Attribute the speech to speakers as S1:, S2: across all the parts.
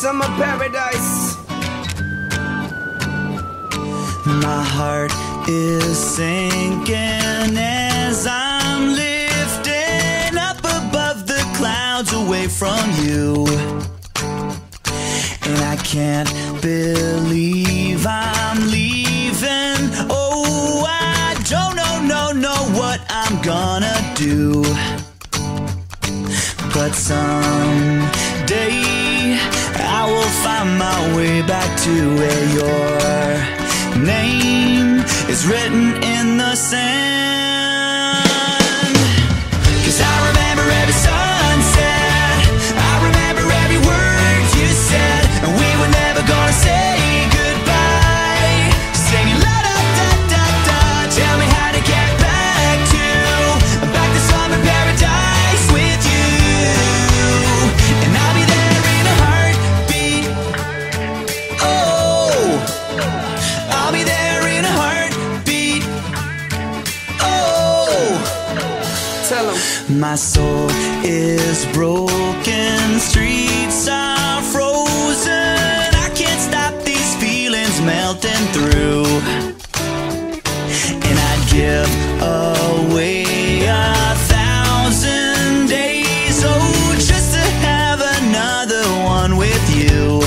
S1: summer paradise.
S2: My heart is sinking as I'm lifting up above the clouds away from you. And I can't believe I'm leaving. Oh, I don't know, no, know what I'm gonna do. But someday I find my way back to where your name is written in the sand. Tell
S1: 'em.
S2: My soul is broken, streets are frozen. I can't stop these feelings melting through. And I'd give away a thousand days, oh, just to have another one with you.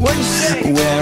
S1: What'd you say?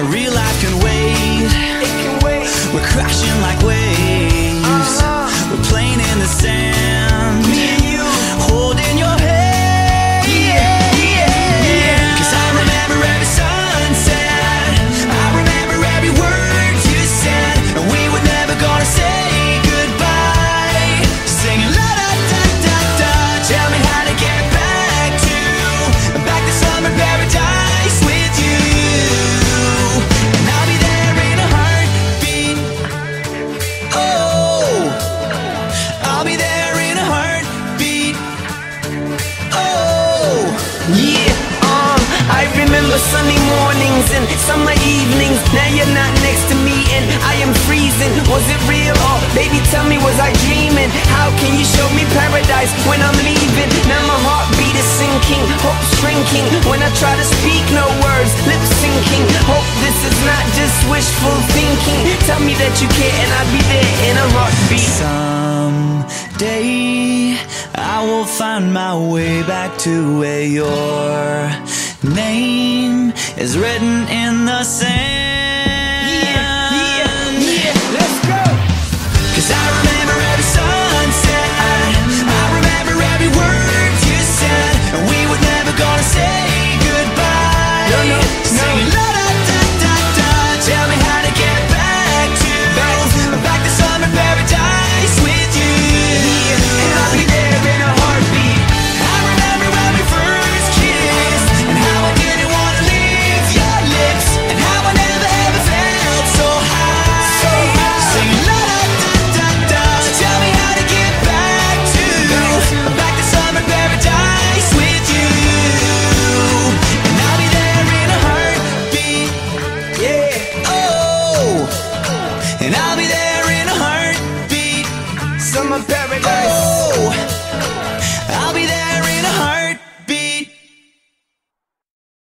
S1: This is not just wishful thinking. Tell me that you care and I'll be there in a heartbeat.
S2: someday I will find my way back to where your name is written in the sand. summer paradise. Oh.